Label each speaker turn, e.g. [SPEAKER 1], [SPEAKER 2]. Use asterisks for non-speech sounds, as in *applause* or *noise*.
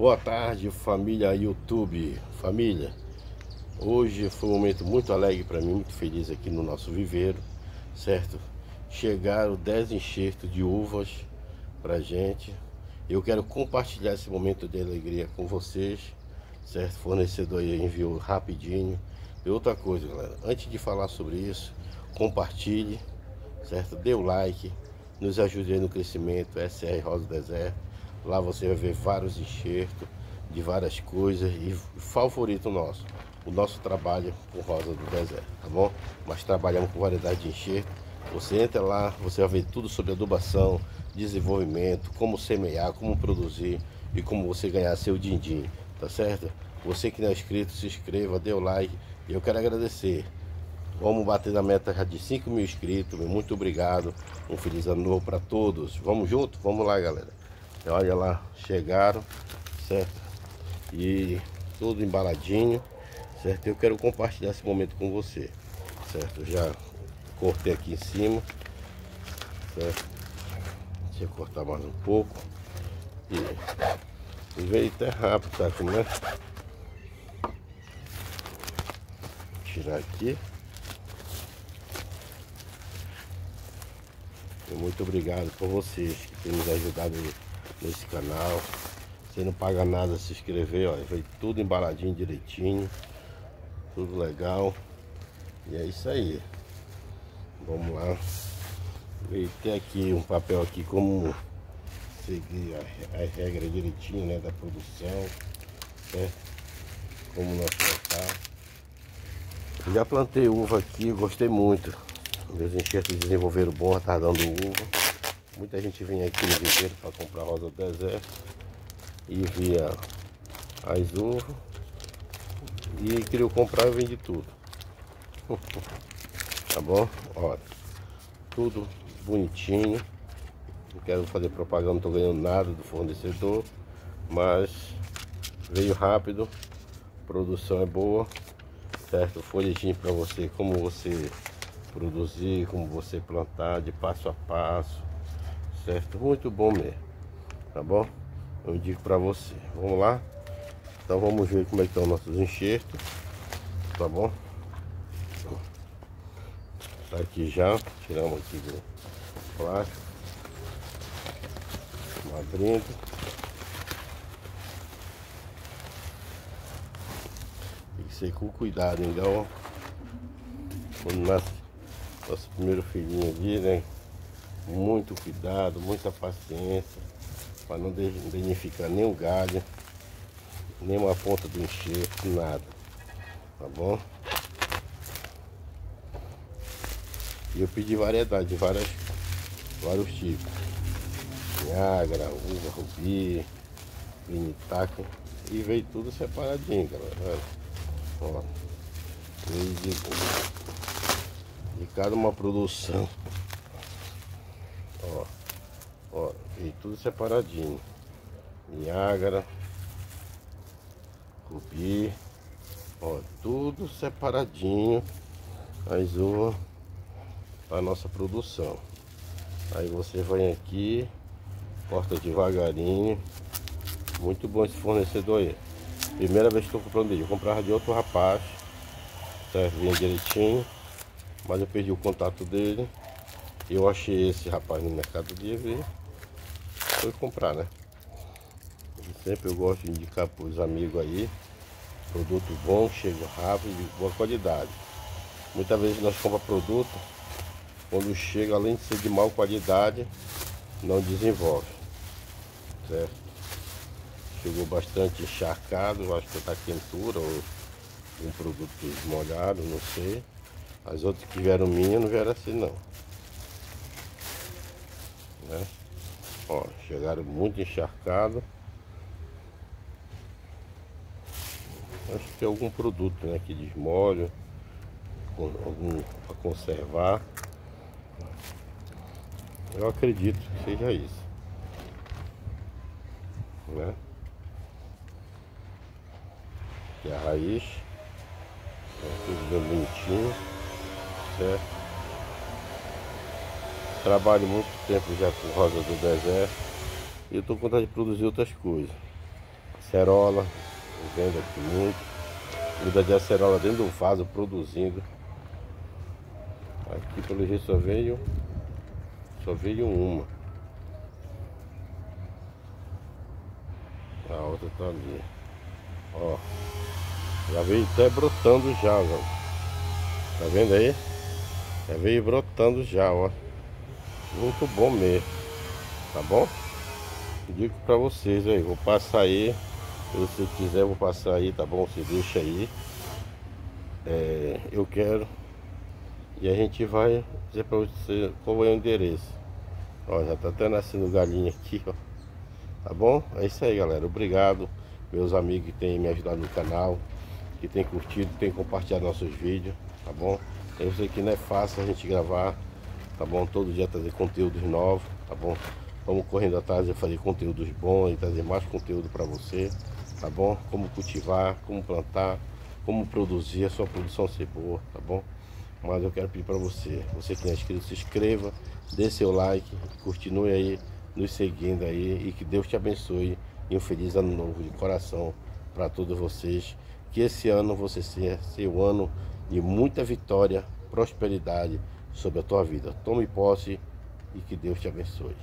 [SPEAKER 1] Boa tarde, família YouTube. Família, hoje foi um momento muito alegre para mim, muito feliz aqui no nosso viveiro, certo? Chegaram 10 enxertos de uvas pra gente. Eu quero compartilhar esse momento de alegria com vocês, certo? Fornecedor aí enviou rapidinho. E outra coisa, galera, antes de falar sobre isso, compartilhe, certo? Dê o like, nos ajude aí no crescimento, SR Rosa Deserto Lá você vai ver vários enxertos de várias coisas e favorito nosso, o nosso trabalho com rosa do deserto, tá bom? Mas trabalhamos com variedade de enxerto. Você entra lá, você vai ver tudo sobre adubação, desenvolvimento, como semear, como produzir e como você ganhar seu din-din, tá certo? Você que não é inscrito, se inscreva, dê o like e eu quero agradecer. Vamos bater na meta de 5 mil inscritos, muito obrigado, um feliz ano novo para todos. Vamos junto? Vamos lá, galera. Olha lá, chegaram, certo? E tudo embaladinho, certo? Eu quero compartilhar esse momento com você, certo? Já cortei aqui em cima, certo? Deixa eu cortar mais um pouco. E, veio até rápido, tá? Como é? Tirar aqui. Muito obrigado por vocês que têm nos ajudado nesse canal. Você não paga nada se inscrever, ó. Veio tudo embaladinho direitinho. Tudo legal. E é isso aí. Vamos lá. E tem aqui um papel aqui como seguir a, a regra direitinho né, da produção. Certo? Como nós plantar. Já plantei uva aqui, gostei muito. Meus enxertos desenvolveram bom, tá dando uva. Muita gente vem aqui no viveiro para comprar rosa do deserto e via as uvas e queria comprar e vende tudo. *laughs* tá bom? Olha, tudo bonitinho. Não quero fazer propaganda, não tô ganhando nada do fornecedor, mas veio rápido, produção é boa, certo? Folhetim para você, como você produzir, como você plantar de passo a passo certo? Muito bom mesmo, tá bom? Eu indico para você. Vamos lá? Então vamos ver como é que estão nossos enxertos, tá bom? Tá aqui já, tiramos aqui do plástico. Vamos abrindo. Tem que ser com cuidado, então quando nasce nosso primeiro filhinho ali, né? Muito cuidado, muita paciência para não danificar nem o galho, nem uma ponta do enxerto, nada. Tá bom? E eu pedi variedade, várias, vários tipos. Niagara, uva, rubi, linitaca. E veio tudo separadinho, galera. Ó. De, de cada uma produção. Ó, ó, e tudo separadinho. Niágara, Rubi, ó, tudo separadinho. As uvas a nossa produção. Aí você vem aqui, corta devagarinho. Muito bom esse fornecedor aí. Primeira vez que estou comprando ele. Eu comprava de outro rapaz. Certo? Vinha direitinho. Mas eu perdi o contato dele. Eu achei esse rapaz no Mercado Livre e foi comprar, né? Sempre eu gosto de indicar para os amigos aí, produto bom, chega rápido e boa qualidade. Muitas vezes nós compramos produto, quando chega, além de ser de mal qualidade, não desenvolve. Certo? Chegou bastante encharcado, acho que está quentura ou um produto molhado, não sei. As outras que vieram minhas não vieram assim não né? Ó, chegaram muito encharcado. Acho que é algum produto, né? Que desmolho, algum para conservar. Eu acredito que seja isso, né? Que é a raiz, né? tudo bem bonitinho, certo? Trabalho muito tempo já com rosa do deserto. E eu tô com vontade de produzir outras coisas. acerola, vendo aqui muito. Muda de acerola dentro do vaso produzindo. Aqui pelo jeito só veio. Só veio uma. A outra tá ali. Ó. Já veio até brotando já, ó. Tá vendo aí? Já veio brotando já, ó. Muito bom mesmo. Tá bom? Digo pra vocês aí, vou passar aí. Se você quiser, vou passar aí, tá bom? Você deixa aí. É, eu quero. E a gente vai dizer pra você qual é o endereço. Ó, já tá até nascendo galinha aqui, ó. Tá bom? É isso aí, galera. Obrigado, meus amigos que têm me ajudado no canal, que têm curtido, que têm compartilhado nossos vídeos, tá bom? Eu sei que não é fácil a gente gravar, tá bom? Todo dia trazer conteúdos novos, tá bom? Vamos correndo atrás de fazer conteúdos bons e trazer mais conteúdo para você, tá bom? Como cultivar, como plantar, como produzir, a sua produção ser boa, tá bom? Mas eu quero pedir para você, você que não é inscrito, se inscreva, dê seu like, continue aí nos seguindo aí e que Deus te abençoe e um feliz ano novo de coração para todos vocês. Que esse ano você seja seu ano de muita vitória, prosperidade sobre a tua vida. Tome posse e que Deus te abençoe.